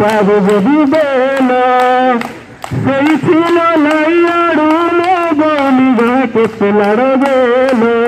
పరుగుదిదేనా సైసిలో నయ్యాడు మోగోనిగా కెప్పులడదేనా